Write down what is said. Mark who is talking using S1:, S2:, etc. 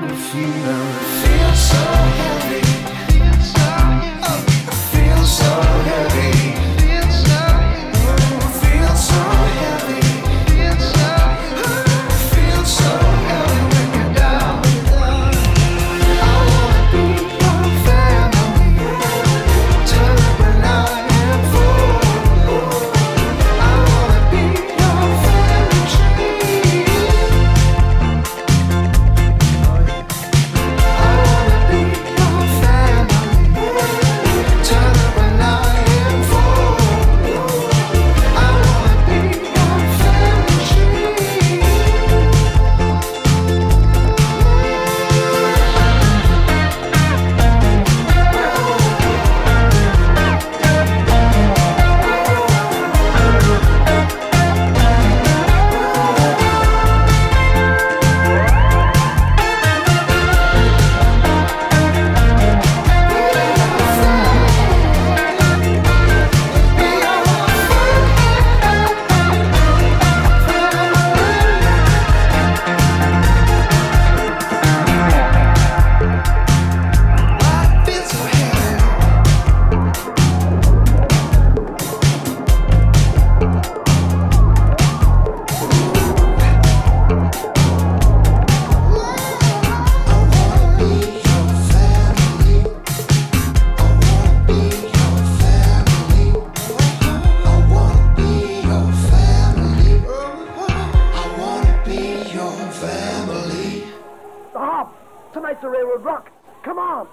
S1: wrong feel. So heavy. It so heavy. Oh, so That's a railroad rock. Come on.